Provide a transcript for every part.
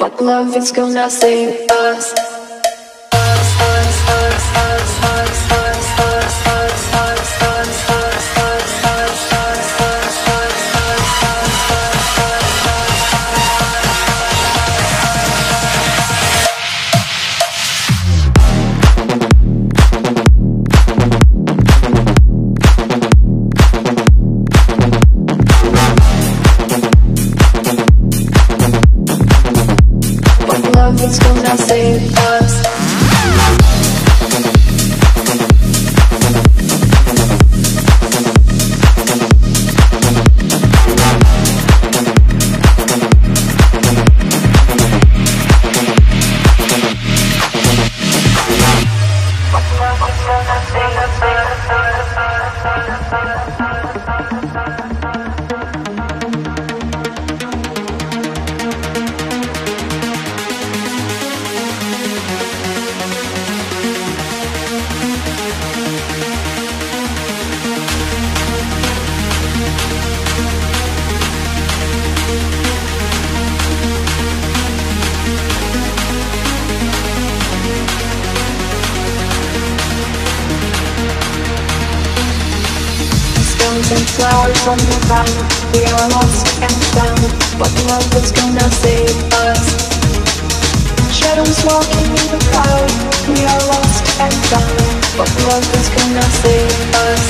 But love is gonna save us. It's gonna save. And flowers on the ground. We are lost and found But love is gonna save us. Shadows walking in the crowd We are lost and found But love is gonna save us Us,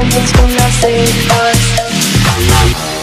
someone's gonna save us.